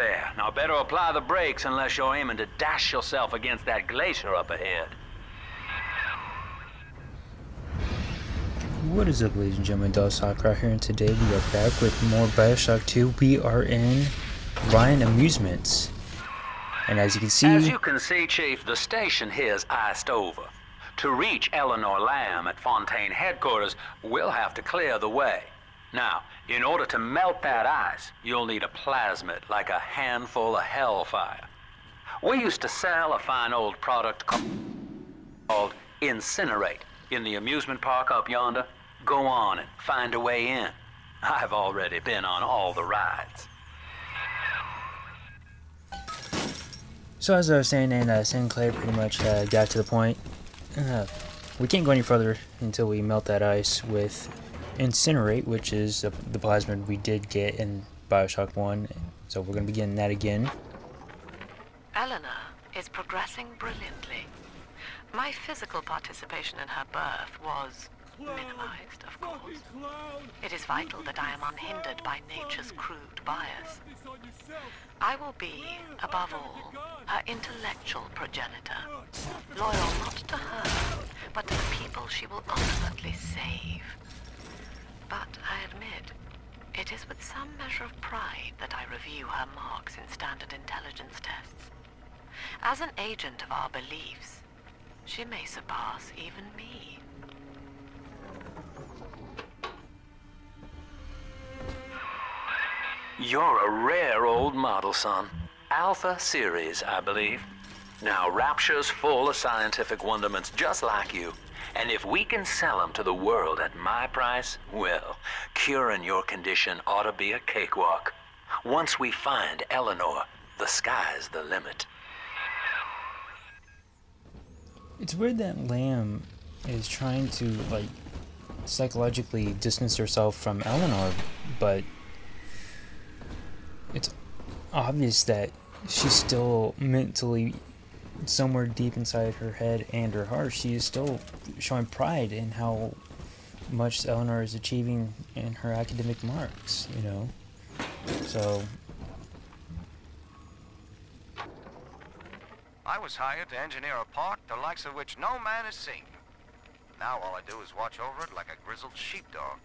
there. Now better apply the brakes unless you're aiming to dash yourself against that glacier up ahead. What is up ladies and gentlemen, DovSahKrah here and today we are back with more Bioshock 2. We are in Ryan Amusements. And as you can see... As you can see, Chief, the station here's iced over. To reach Eleanor Lamb at Fontaine headquarters, we'll have to clear the way. Now, in order to melt that ice, you'll need a plasmid, like a handful of hellfire. We used to sell a fine old product called Incinerate in the amusement park up yonder. Go on and find a way in. I've already been on all the rides. So as I was saying, and uh, Sinclair pretty much uh, got to the point. Uh, we can't go any further until we melt that ice with Incinerate, which is the, plasmid we did get in Bioshock 1. So we're going to begin that again. Eleanor is progressing brilliantly. My physical participation in her birth was minimized, of course. It is vital that I am unhindered by nature's crude bias. I will be, above all, her intellectual progenitor, loyal not to her, but to the people she will ultimately save. But I admit, it is with some measure of pride that I review her marks in standard intelligence tests. As an agent of our beliefs, she may surpass even me. You're a rare old model, son. Alpha series, I believe. Now, Rapture's full of scientific wonderments just like you. And if we can sell them to the world at my price, well, curing your condition ought to be a cakewalk. Once we find Eleanor, the sky's the limit. It's weird that Lamb is trying to, like, psychologically distance herself from Eleanor, but it's obvious that she's still mentally somewhere deep inside her head and her heart she is still showing pride in how much Eleanor is achieving in her academic marks you know so I was hired to engineer a park the likes of which no man has seen. Now all I do is watch over it like a grizzled sheepdog.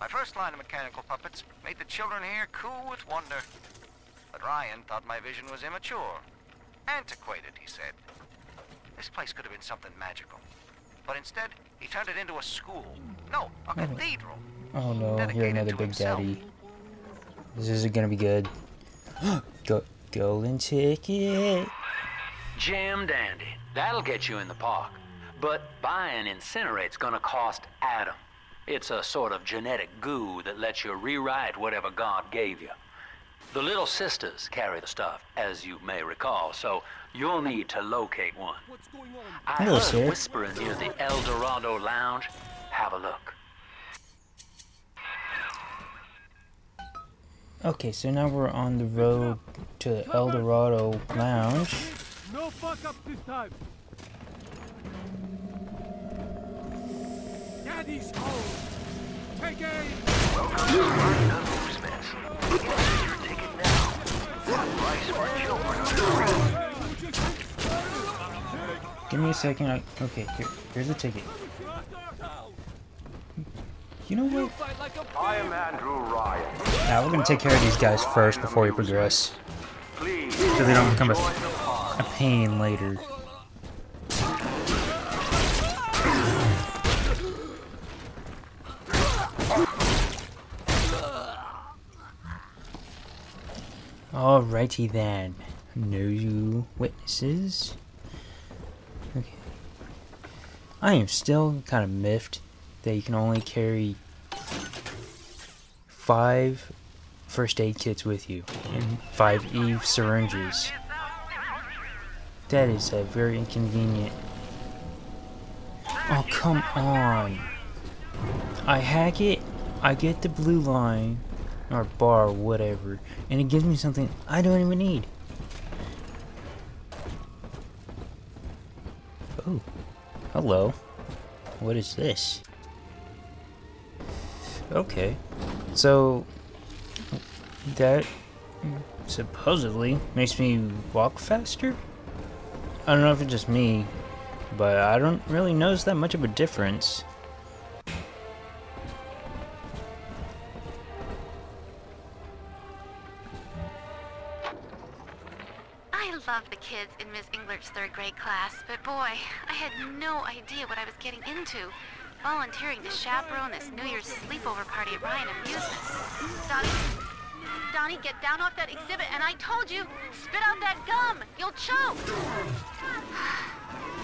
My first line of mechanical puppets made the children here cool with wonder. But Ryan thought my vision was immature. Antiquated, he said. This place could have been something magical. But instead, he turned it into a school. No, a cathedral. oh no you're another big himself. daddy this isn't gonna be good go golden ticket Jam dandy. That'll get you in the park. But buying Incinerate's gonna cost Adam. It's a sort of genetic goo that lets you rewrite whatever God gave you. The Little Sisters carry the stuff, as you may recall, so you'll need to locate one. I Hello, heard sir. whispering near the El Dorado Lounge. Have a look. okay so now we're on the road to the El Dorado Lounge No fuck up this time. Daddy's home. Take aim. Welcome to Ryan Amusements. Give me a second. I, okay, here, here's a ticket. You know what? Fight like a I am Andrew Ryan. Now we're gonna take care of these guys first before we progress, so they don't become a, join the party. a pain later. Alrighty then. No witnesses. Okay. I am still kind of miffed that you can only carry five first aid kits with you and mm-hmm. five Eve syringes. That is a very inconvenient. Oh, come on. I hack it, I get the blue line, or bar, or whatever, and it gives me something I don't even need. Oh, hello. What is this? Okay, so that supposedly makes me walk faster. I don't know if it's just me, but I don't really notice that much of a difference. In Miss Englert's third grade class, but boy, I had no idea what I was getting into. Volunteering to chaperone this New Year's sleepover party at Ryan Amusements. Donnie, Donnie, get down off that exhibit, and I told you, spit out that gum. You'll choke.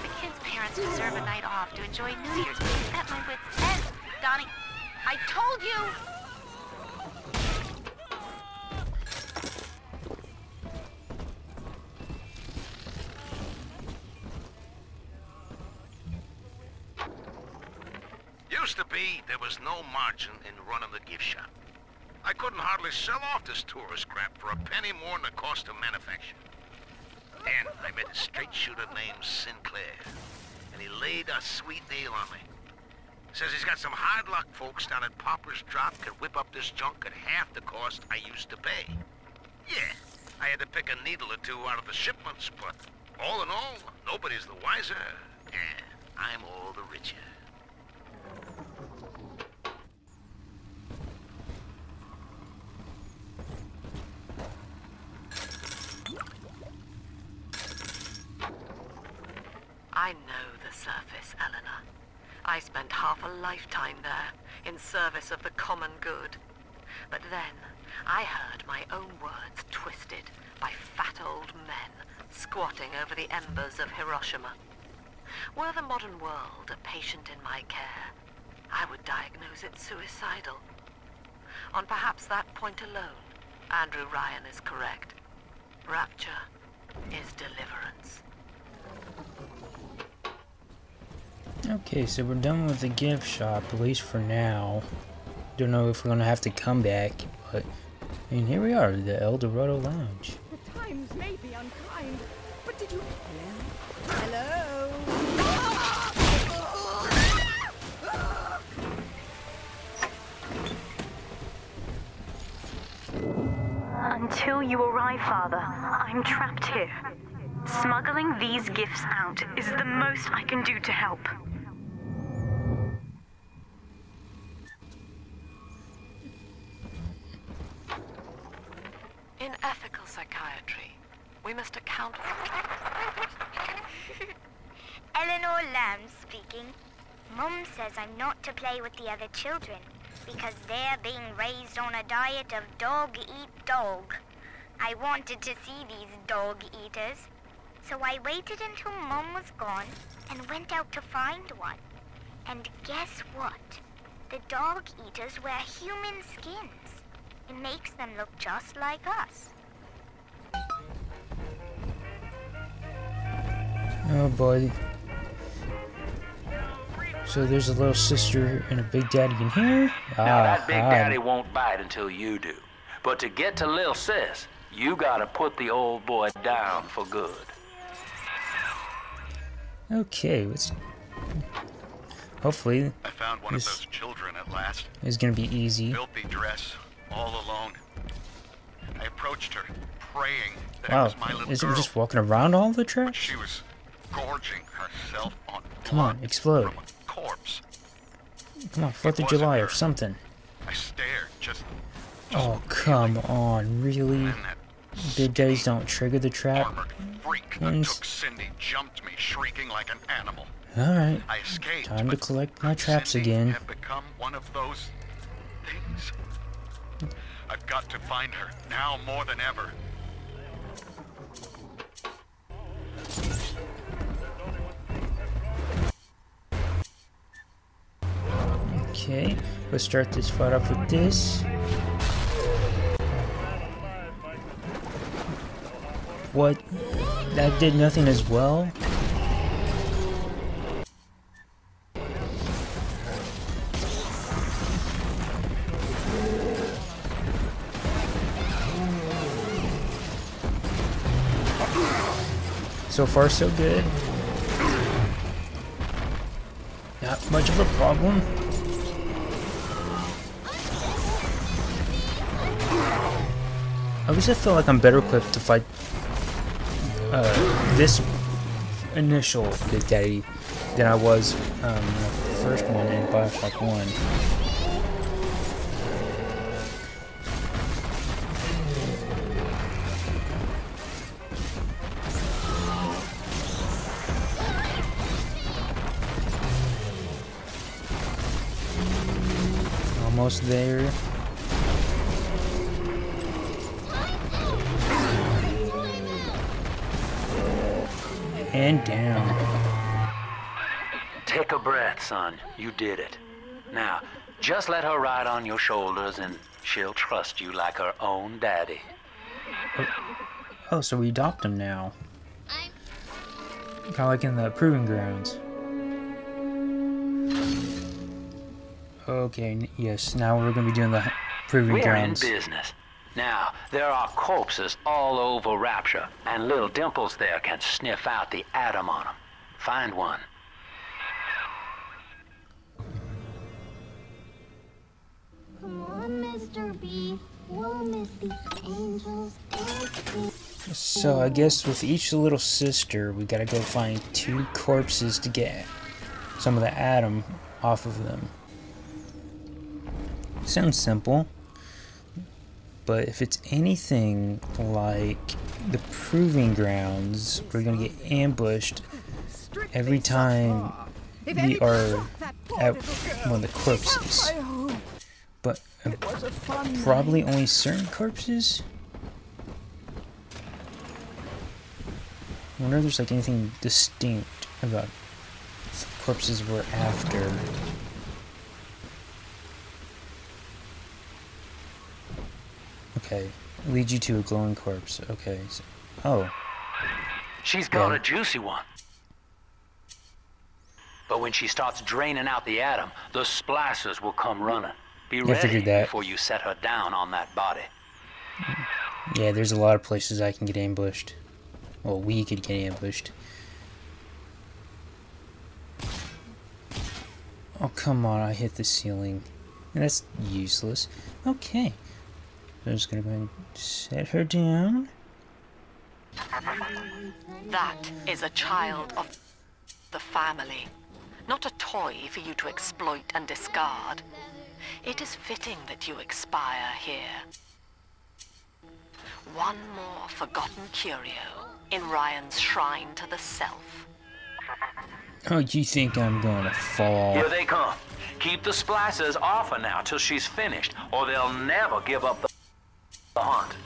the kids' parents deserve a night off to enjoy New Year's at my wit's end. Donnie, I told you. Used to be, there was no margin in running the gift shop. I couldn't hardly sell off this tourist crap for a penny more than the cost of manufacture. Then I met a straight shooter named Sinclair, and he laid a sweet deal on me. Says he's got some hard luck folks down at Pauper's Drop can whip up this junk at half the cost I used to pay. Yeah, I had to pick a needle or two out of the shipments, but all in all, nobody's the wiser, and I'm all the richer. I know the surface, Eleanor. I spent half a lifetime there, in service of the common good. But then, I heard my own words twisted by fat old men squatting over the embers of Hiroshima. Were the modern world a patient in my care, I would diagnose it suicidal. On perhaps that point alone, Andrew Ryan is correct. Rapture is deliverance. Okay, so we're done with the gift shop, at least for now. Don't know if we're gonna have to come back, but I mean, here we are, the El Dorado Lounge. The times may be unkind, but did you... Hello? Hello? Until you arrive, Father, I'm trapped here. Smuggling these gifts out is the most I can do to help. Account. Eleanor Lamb speaking. Mum says I'm not to play with the other children because they're being raised on a diet of dog eat dog. I wanted to see these dog eaters, so I waited until Mum was gone and went out to find one. And guess what? The dog eaters wear human skins. It makes them look just like us. Oh boy. So there's a little sister and a big daddy in here? Now, Ah, that big hi. daddy won't bite until you do. But to get to Lil Sis, you gotta put the old boy down for good. Okay, let's... Hopefully, I found one This- of those children at last. it's gonna be easy. Filthy dress, all alone. I approached her, praying that it Wow, was my little is it girl. just walking around all the but trash? she was gorging herself on Come on, explode. corpse. Come on, 4th of July or something. I stared, just Oh, come on, really? Big days don't trigger the trap? armored freak took Cindy jumped me, shrieking like an animal. Alright, I escaped. time to collect my traps Cindy again. had become one of those things. I've got to find her now more than ever. Okay, let's start this fight off with this. What? That did nothing as well? So far, so good. Not much of a problem. At least I feel like I'm better equipped to fight uh, this initial Big Daddy than I was um, the first one in Bioshock 1. Almost there. And down. Take a breath, son. You did it. Now, just let her ride on your shoulders and she'll trust you like her own daddy. Oh, oh so we adopt him now. Kind of like in the Proving Grounds. Okay, yes, now we're going to be doing the Proving We're Grounds. in business. Now, there are corpses all over Rapture, and little Dimples there can sniff out the Adam on them. Find one. Come on, Mr. B. We'll miss the angels. So I guess with each little sister, we gotta go find two corpses to get some of the Adam off of them. Sounds simple, but if it's anything like the Proving Grounds, we're gonna get ambushed every time we are at one of the corpses. But uh, probably only certain corpses? I wonder if there's like anything distinct about the corpses we're after. Okay, lead you to a glowing corpse. Okay, so, oh, She's got Yeah. a juicy one. But when she starts draining out the Adam, the splicers will come running. Be I ready figured that. before you set her down on that body. yeah, there's a lot of places I can get ambushed. Well, we could get ambushed. Oh, come on, I hit the ceiling. That's useless. Okay. So I'm just gonna go ahead and set her down. That is a child of the family, not a toy for you to exploit and discard. It is fitting that you expire here. One more forgotten curio in Ryan's shrine to the self. Oh, do you think I'm gonna fall? Here they come. Keep the splicers off her now till she's finished, or they'll never give up the, the.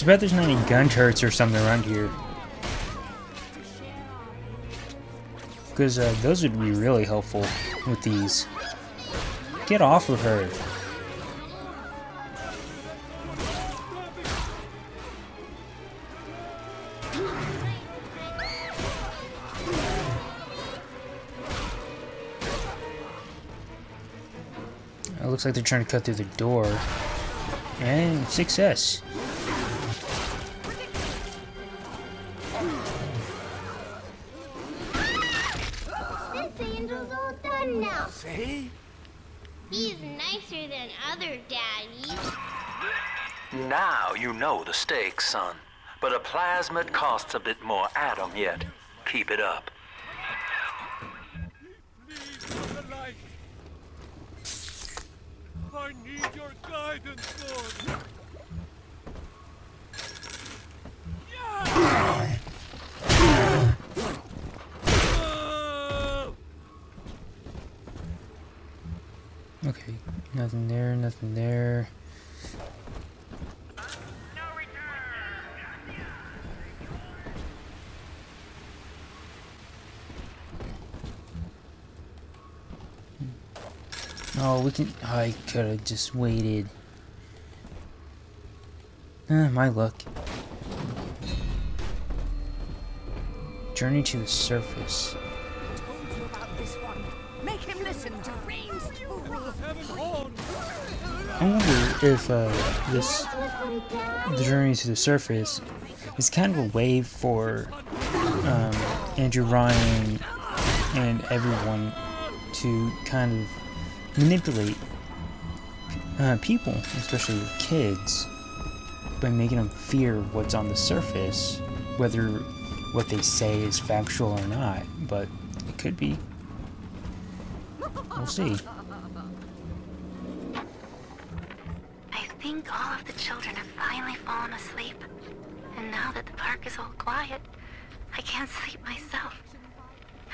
It's about there's not any gun turrets or something around here. Because uh, those would be really helpful with these. Get off of her. Looks like they're trying to cut through the door. And success. This angel's all done now. See? He's nicer than other daddies. Now you know the stakes, son. But a plasmid costs a bit more Adam yet. Keep it up. The light. I need your guidance, Lord. Okay, nothing there, nothing there. Oh, we can. I could have just waited. Ah, my luck. Journey to the surface. Told you about this one. Make him listen to reason. I wonder if uh, this the journey to the surface is kind of a way for um, Andrew Ryan and everyone to kind of manipulate uh, people, especially kids, by making them fear what's on the surface, whether what they say is factual or not. But it could be. We'll see. I think all of the children have finally fallen asleep. And now that the park is all quiet, I can't sleep myself.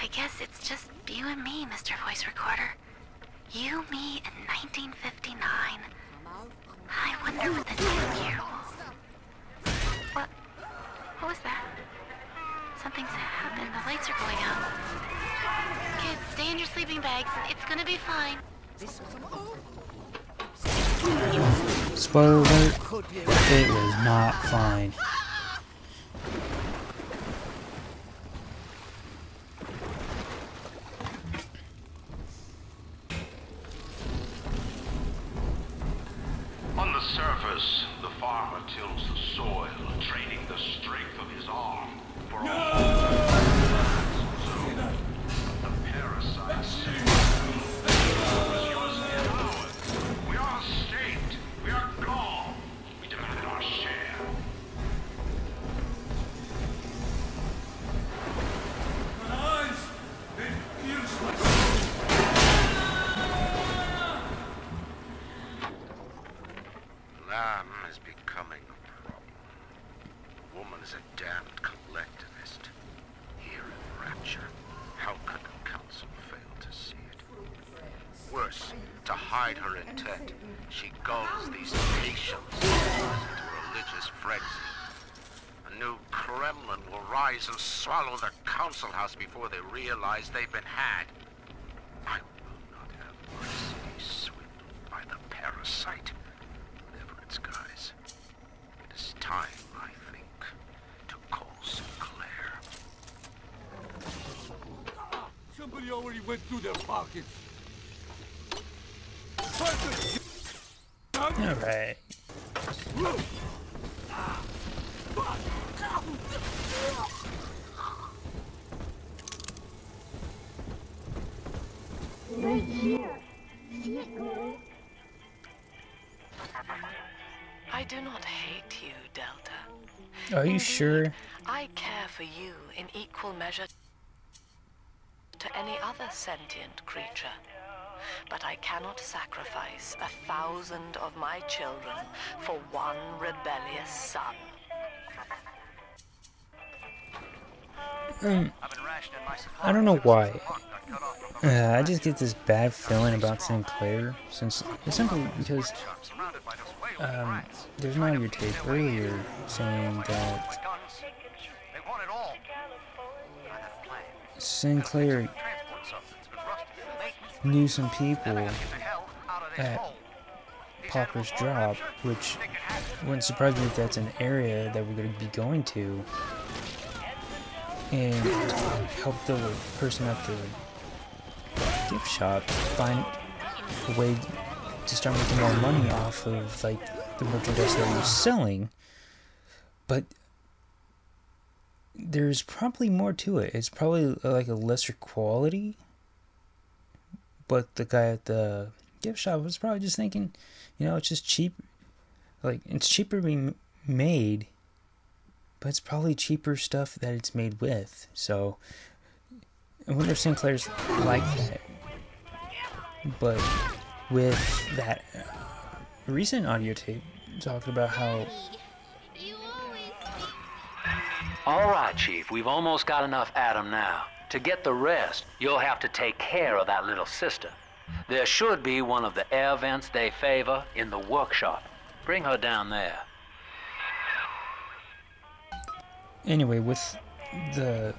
I guess it's just you and me, Mr. Voice Recorder. You, me, in 1959. I wonder what the damn year. What? What was that? Something's happened. The lights are going out. Kids, stay in your sleeping bags. It's gonna be fine. Spoiler alert, it was not fine. And swallow the council house before they realize they've been had. Do not hate you, Delta. Are you sure? I care for you in equal measure to any other sentient creature. But I cannot sacrifice a thousand of my children for one rebellious son. Um, I don't know why. Uh, I just get this bad feeling about Sinclair, since simply because um, there's not your tape earlier saying that Sinclair knew some people at Pauper's Drop, which wouldn't surprise me if that's an area that we're going to be going to and help the person at the gift shop find a way to start making more money off of like the merchandise that we're selling. But there's probably more to it. It's probably like a lesser quality. But the guy at the gift shop was probably just thinking, you know, it's just cheap. Like it's cheaper to be made but it's probably cheaper stuff that it's made with. So I wonder if Sinclair's like that. But with that recent audio tape talking about how All right, Chief, we've almost got enough Adam now. To get the rest, you'll have to take care of that little sister. There should be one of the air vents they favor in the workshop. Bring her down there. anyway with the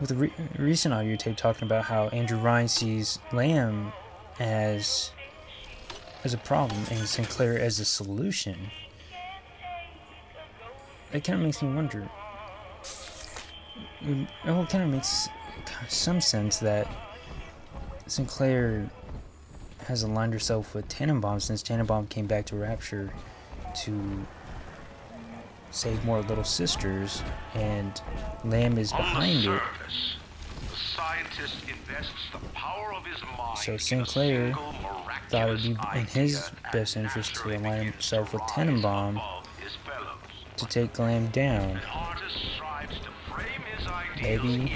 with the re- recent audio tape talking about how Andrew Ryan sees Lamb as as a problem and Sinclair as a solution. It kind of makes me wonder. It, it kind of makes some sense that Sinclair has aligned herself with Tenenbaum since Tenenbaum came back to Rapture to save more little sisters, and Lamb is behind it. So Sinclair thought it would be in his best interest to align himself with Tenenbaum to take Lamb down. Maybe.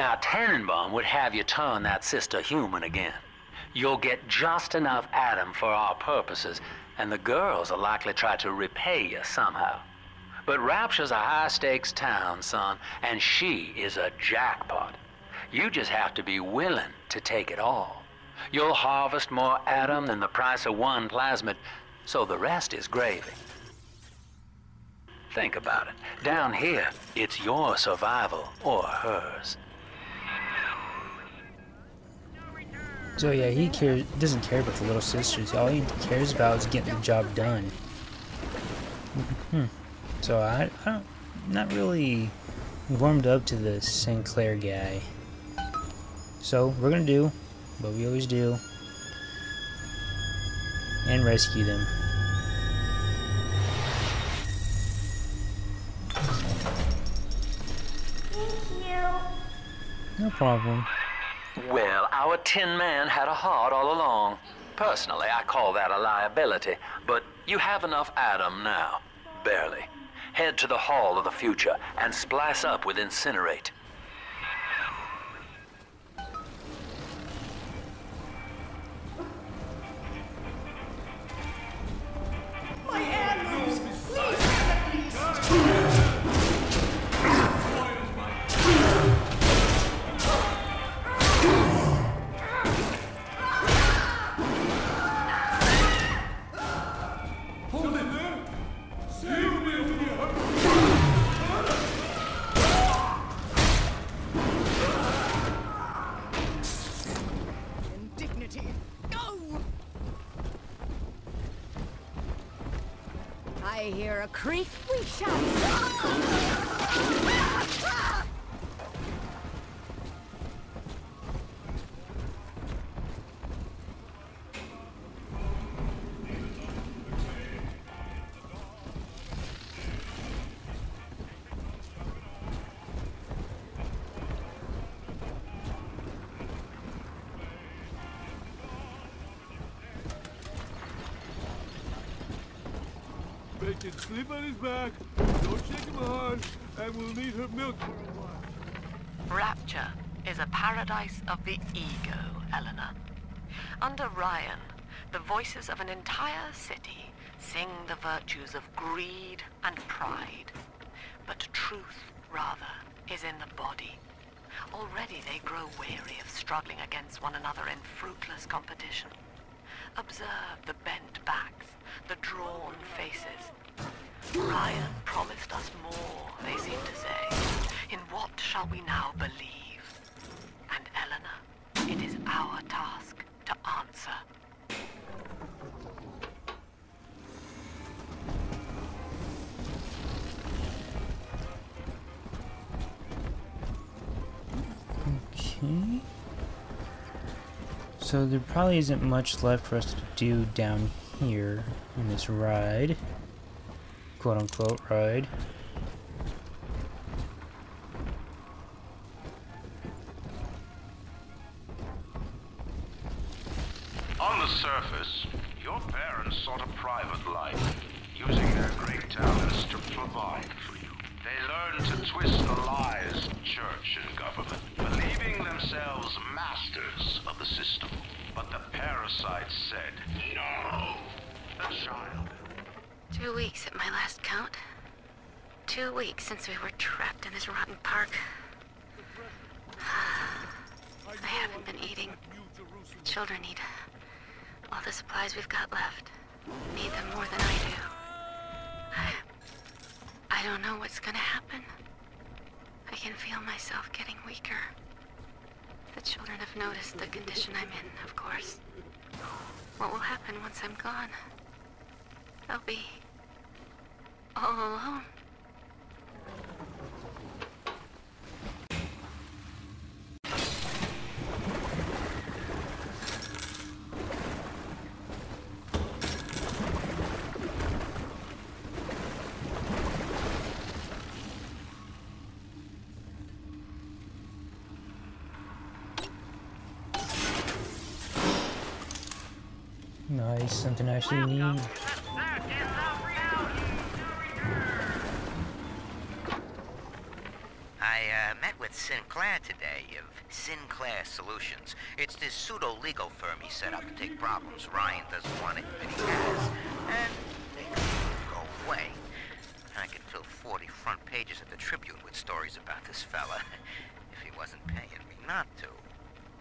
Now, Tenenbaum would have you turn that sister human again. You'll get just enough Adam for our purposes, and the girls will likely try to repay you somehow. But Rapture's a high stakes town, son, and she is a jackpot. You just have to be willing to take it all. You'll harvest more Adam than the price of one plasmid, so the rest is gravy. Think about it. Down here, it's your survival or hers. So yeah, he cares doesn't care about the little sisters. All he cares about is getting the job done. Hmm. So I, I don't, not really warmed up to the Sinclair guy. So we're gonna do what we always do and rescue them. No problem. Well, our Tin Man had a heart all along. Personally, I call that a liability, but you have enough Adam now. Barely. Head to the Hall of the Future and splice up with Incinerate. I hear a creak. We shall. The ego, Eleanor. Under Ryan, the voices of an entire city sing the virtues of greed and pride. But truth, rather, is in the body. Already they grow weary of struggling against one another in fruitless competition. Observe the bent backs, the drawn faces. Ryan promised us more, they seem to say. In what shall we now believe? So there probably isn't much left for us to do down here in this ride. Quote unquote ride. Left. Need them more than I do. I, I don't know what's gonna happen. I can feel myself getting weaker. The children have noticed the condition I'm in, of course. What will happen once I'm gone? I'll be all alone. Nice, something I actually need. I uh, met with Sinclair today of Sinclair Solutions. It's this pseudo-legal firm he set up to take problems Ryan doesn't want it, but he has, and make them go away. I could fill 40 front pages of the Tribune with stories about this fella, if he wasn't paying me not to.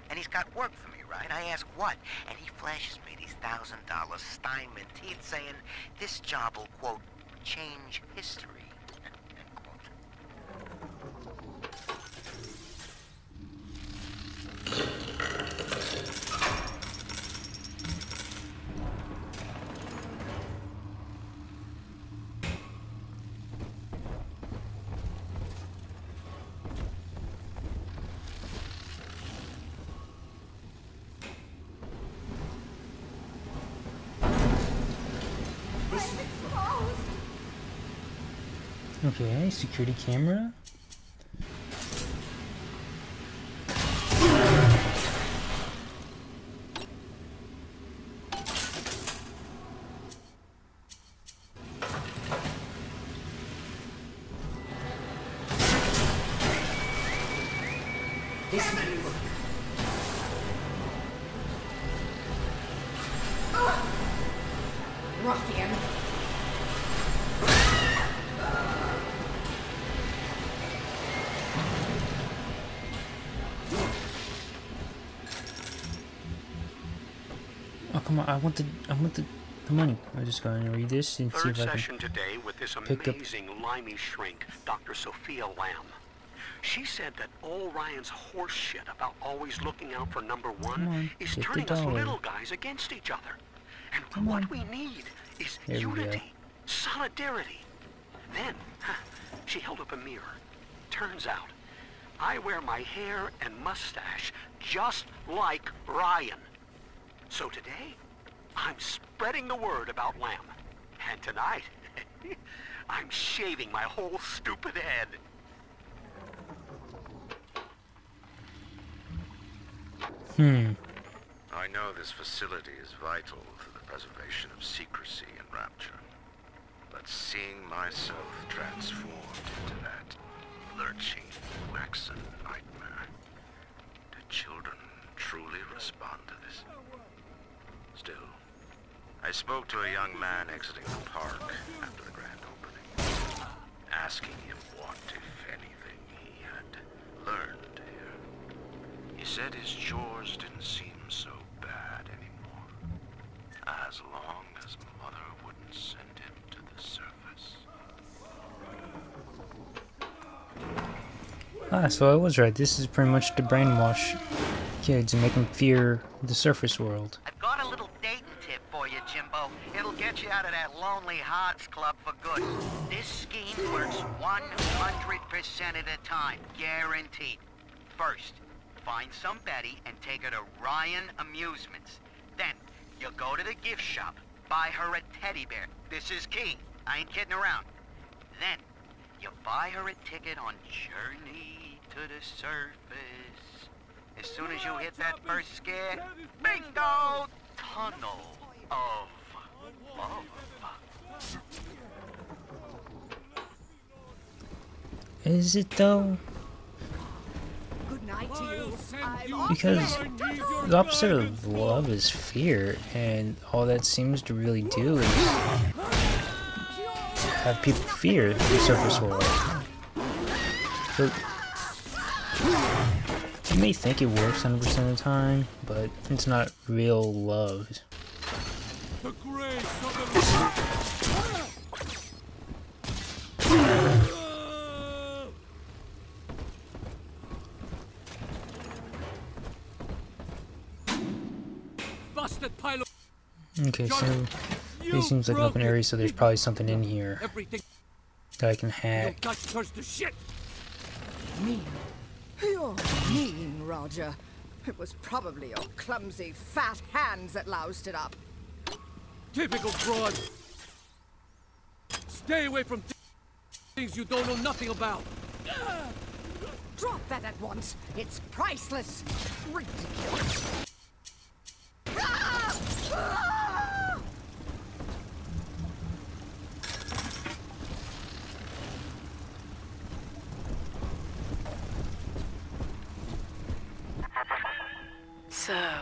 And he's got work for me, right? I ask what, and he flashes me these thousand dollar Steinman teeth saying this job will, quote, change history. Okay, security camera. Come on! I want the I want the, the money. I'm just going to read this and see Third if I can. today with this pick up- amazing limey shrink, Dr. Sophia Lamb. She said that all Ryan's horse shit about always looking out for number one on, is turning us little guys against each other. And Come what on. we need is There unity, solidarity. Then, huh, she held up a mirror. Turns out, I wear my hair and mustache just like Ryan. So today, I'm spreading the word about Lamb. And tonight, I'm shaving my whole stupid head. Hmm. I know this facility is vital to the preservation of secrecy and rapture. But seeing myself transformed into that lurching waxen nightmare, do children truly respond to this? I spoke to a young man exiting the park after the grand opening, asking him what, if anything, he had learned here. He said his chores didn't seem so bad anymore, as long as Mother wouldn't send him to the surface. Ah, so I was right. This is pretty much to brainwash kids and make them fear the surface world. I've got a little dating tip for you, Jimbo. It'll get you out of that lonely hearts club for good. This scheme works 100% at a time, guaranteed. First, find some Betty and take her to Ryan Amusements. Then, you'll go to the gift shop, buy her a teddy bear. This is key. I ain't kidding around. Then, you buy her a ticket on Journey to the Surface. As soon as you hit that first scare, bingo! Tunnel of love. Is it though? Because the opposite of love is fear, and all that seems to really do is have people fear the surface world. So, you may think it works 100% of the time, but it's not real love. The grace of the... busted pile of Okay, so You this seems like an open area, so there's probably something in here that I can Your hack. guts turns to shit. Mean. You're mean, Roger. It was probably your clumsy, fat hands that loused it up. Typical fraud. Stay away from th- things you don't know nothing about. Drop that at once. It's priceless. Ridiculous. So,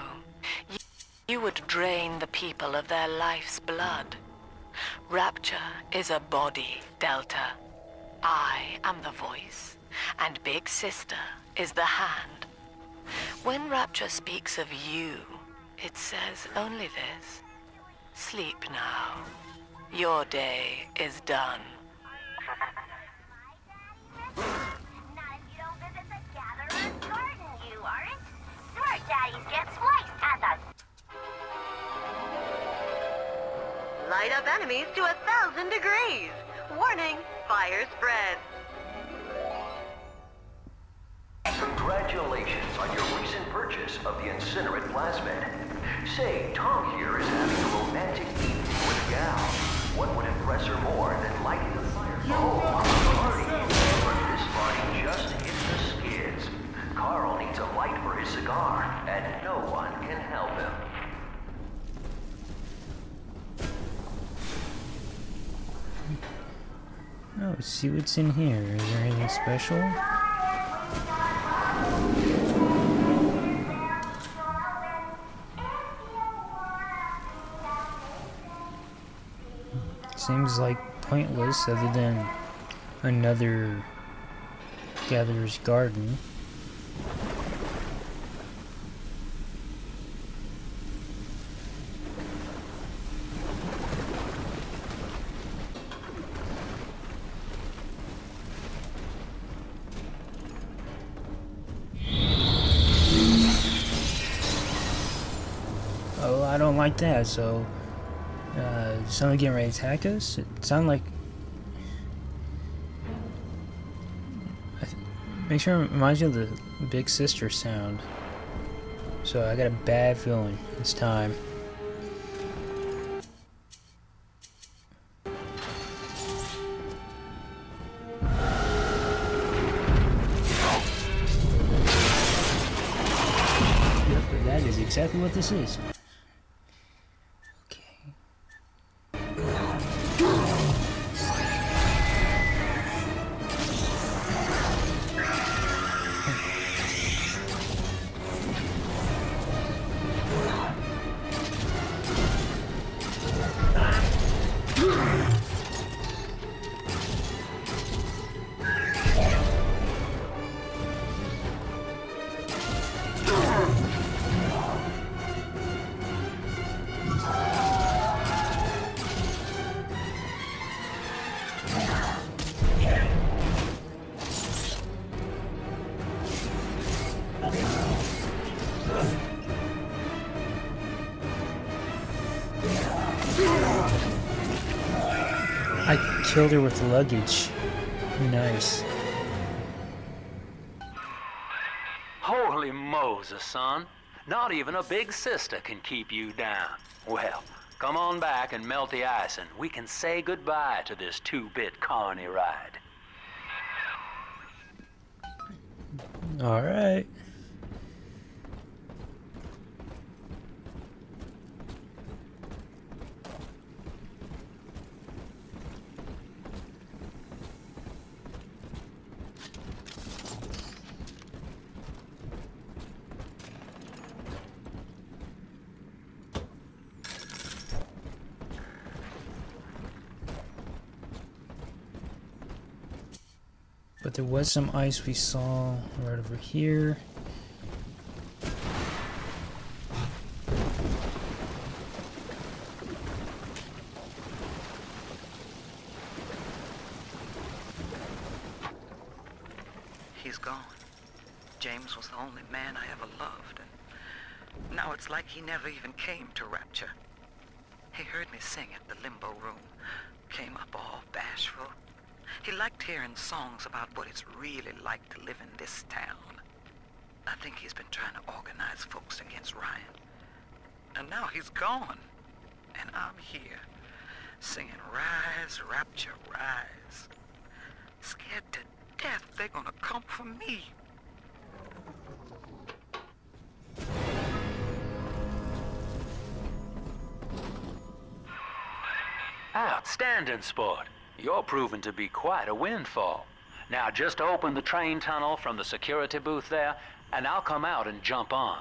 you would drain the people of their life's blood. Rapture is a body, Delta. I am the voice, and Big Sister is the hand. When Rapture speaks of you, it says only this. Sleep now. Your day is done. Light up enemies to a thousand degrees. Warning, fire spread. Congratulations on your recent purchase of the Incinerate Plasmid. Say, Tom here is having a romantic evening with Gal. What would impress her more than lighting a fire? Oh, a party! But this party just hit the skids. Carl needs a light for his cigar, and no Oh, see what's in here. Is there anything special? Seems like pointless other than another gatherer's garden. Like that, so... Uh, someone getting ready to attack us? It sounded like... Make sure it reminds you of the Big Sister sound. So I got a bad feeling it's time. Yep, that is exactly what this is. Killed her with luggage. Nice. Holy Moses, son. Not even a big sister can keep you down. Well, come on back and melt the ice and we can say goodbye to this two-bit carny ride. Alright. But there was some ice we saw right over here. He's gone. James was the only man I ever loved. And Now it's like he never even came to Rapture. He heard me sing at the limbo room, came up all bashful. He liked hearing songs about what it's really like to live in this town. I think he's been trying to organize folks against Ryan. And now he's gone. And I'm here, singing Rise, Rapture, Rise. Scared to death they're gonna come for me. Outstanding sport. You're proving to be quite a windfall. Now just open the train tunnel from the security booth there, and I'll come out and jump on.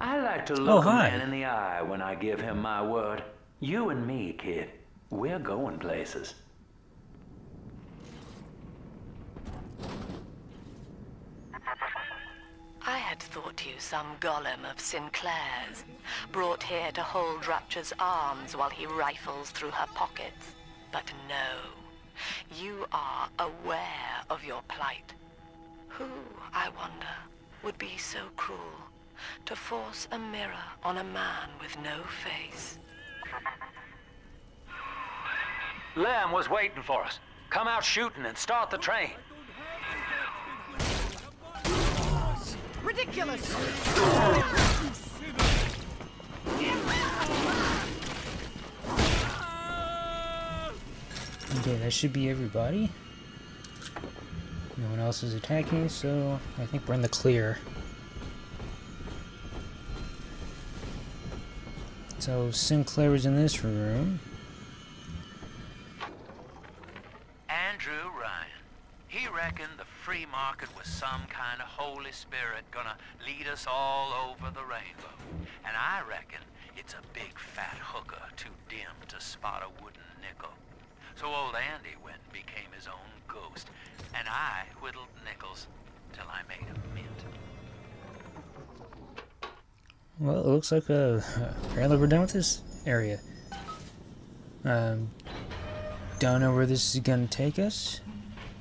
I like to look Oh, a man in the eye when I give him my word. You and me, kid. We're going places. Some golem of Sinclair's, brought here to hold Rapture's arms while he rifles through her pockets. But no, you are aware of your plight. Who, I wonder, would be so cruel to force a mirror on a man with no face? Lamb was waiting for us. Come out shooting and start the train. Ridiculous! Okay, that should be everybody. No one else is attacking, so I think we're in the clear. So Sinclair is in this room. Andrew Ryan. He reckoned the free market was some kind of Holy Spirit gonna lead us all over the rainbow. And I reckon it's a big fat hooker too dim to spot a wooden nickel. So old Andy went and became his own ghost, and I whittled nickels till I made a mint. Well, it looks like uh, apparently we're done with this area. Um, don't know where this is gonna take us,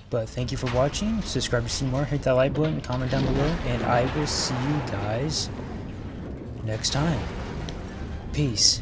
but thank you for watching. Subscribe to see more. Hit that like button, comment down below, and I will see you guys next time. Peace.